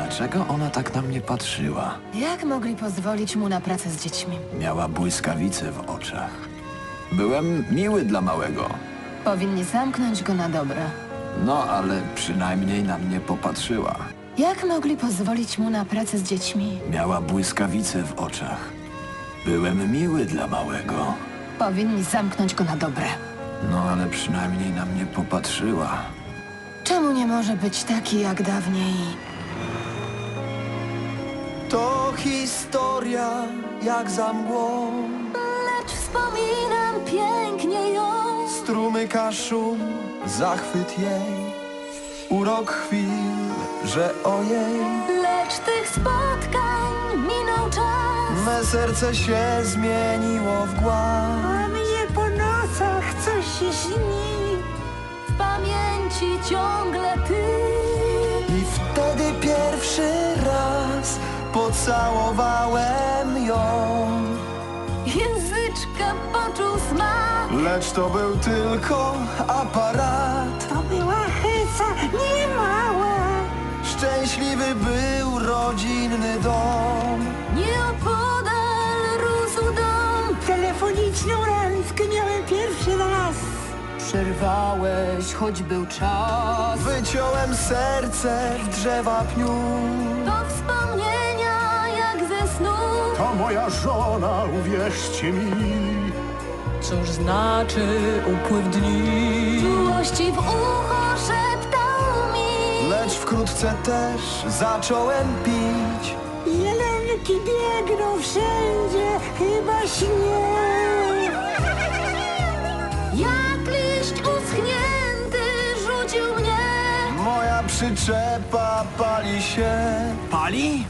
Dlaczego ona tak na mnie patrzyła? Jak mogli pozwolić mu na pracę z dziećmi? Miała błyskawice w oczach. Byłem miły dla małego. Powinni zamknąć go na dobre. No, ale przynajmniej na mnie popatrzyła. Jak mogli pozwolić mu na pracę z dziećmi? Miała błyskawice w oczach. Byłem miły dla małego. Powinni zamknąć go na dobre. No, ale przynajmniej na mnie popatrzyła. Czemu nie może być taki jak dawniej? To historia jak za mgłą Lecz wspominam pięknie ją. Strumyka szum, zachwyt jej Urok chwil, że ojej Lecz tych spotkań minął czas. Me serce się zmieniło w głaz A mnie po nocach coś się śni. W pamięci ciągle ty. Pocałowałem ją Języczka poczuł smak. Lecz to był tylko aparat To była hyca niemała. Szczęśliwy był rodzinny dom Nieopodal rósł dom. Telefoniczną randkę miałem pierwszy raz. Przerwałeś, choć był czas. Wyciąłem serce w drzewa pniu snu. To moja żona, uwierzcie mi. Cóż znaczy upływ dni? Czułości w ucho szeptał mi. Lecz wkrótce też zacząłem pić Jelenki biegną wszędzie, chyba śnie. Jak liść uschnięty rzucił mnie. Moja przyczepa pali się Pali?